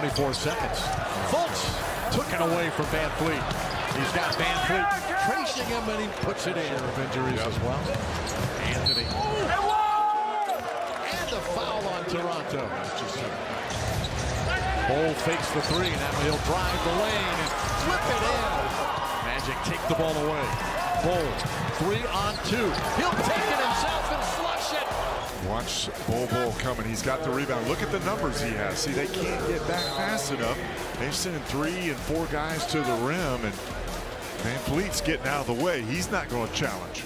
24 seconds. Fultz took it away from Van Fleet. He's got VanVleet tracing him, and he puts it in. Of injuries as well. Anthony. And the foul on Toronto. Bol fakes the three. Now he'll drive the lane and flip it in. Magic take the ball away. Bol, three on two. He'll take it himself and flush it. Watch Bol Bol coming. He's got the rebound. Look at the numbers he has. See, they can't get back fast enough. They're sending three and four guys to the rim, and VanVleet's getting out of the way. He's not going to challenge.